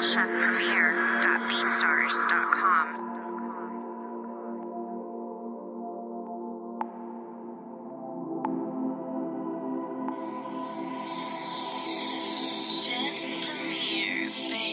idolchefpremiere.beatstars.com. Chef